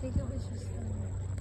Fica registrando.